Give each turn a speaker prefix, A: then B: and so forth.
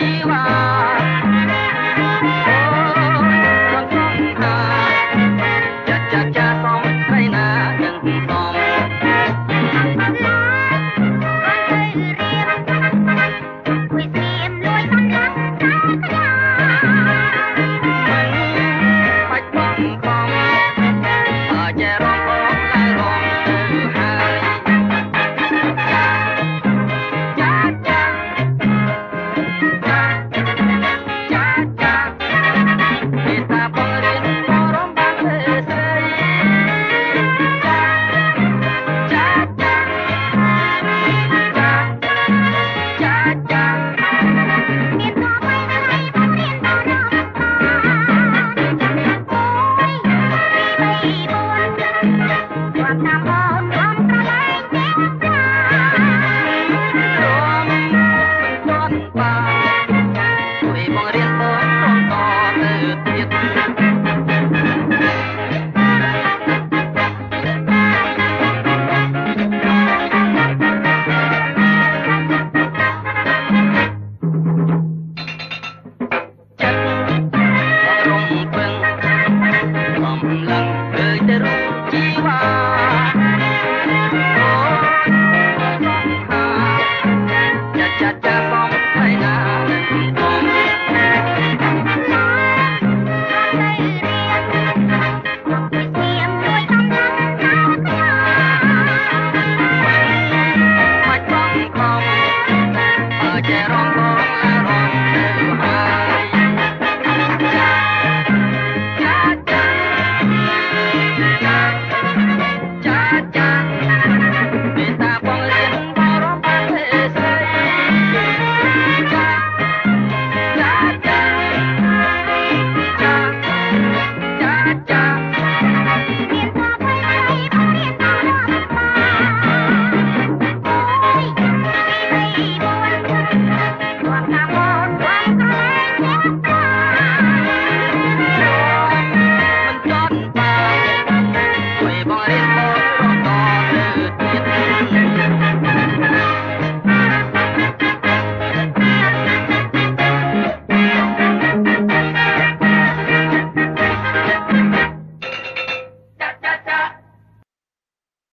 A: Shiva